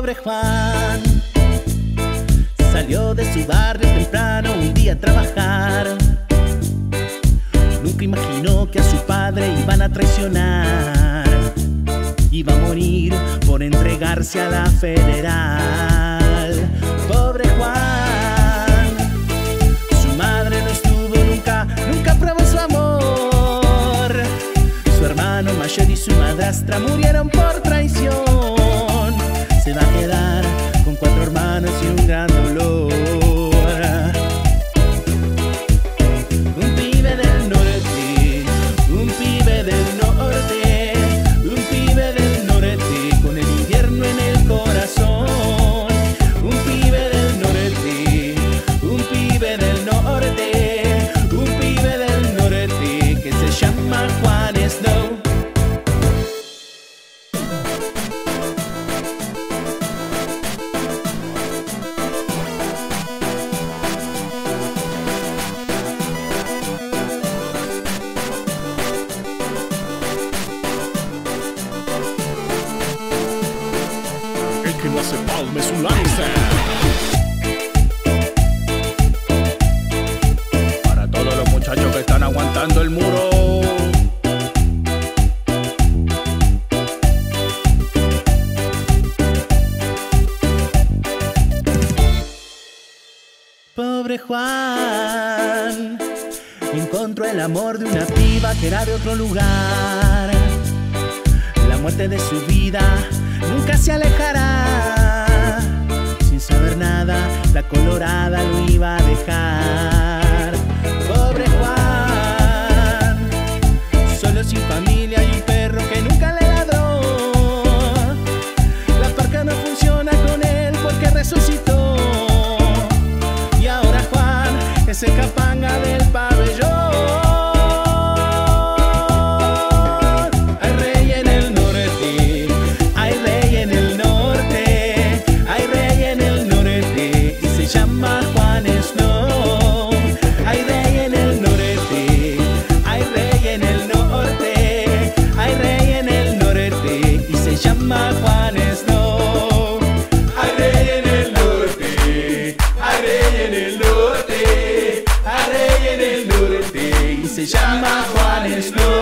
Pobre Juan salió de su barrio temprano un día a trabajar. Nunca imaginó que a su padre iban a traicionar. Iba a morir por entregarse a la federal. Pobre Juan, su madre no estuvo nunca, nunca probó su amor. Su hermano mayor y su madrastra murieron por traición. El que no hace palma es un lanza. Para todos los muchachos que están aguantando el muro. Pobre Juan encontró el amor de una piba que era de otro lugar. La muerte de su vida nunca se alejará. Sin saber nada, la colorada lo iba a dejar. Pobre Juan, solo sin familia y un perro que nunca le ladró. La parca no funciona con él porque resucitó. Y ahora Juan es el capanga del pabellón. Llama Juan Snow. Hay rey en el norte, hay rey en el norte, hay rey en el norte y se llama Juan Snow.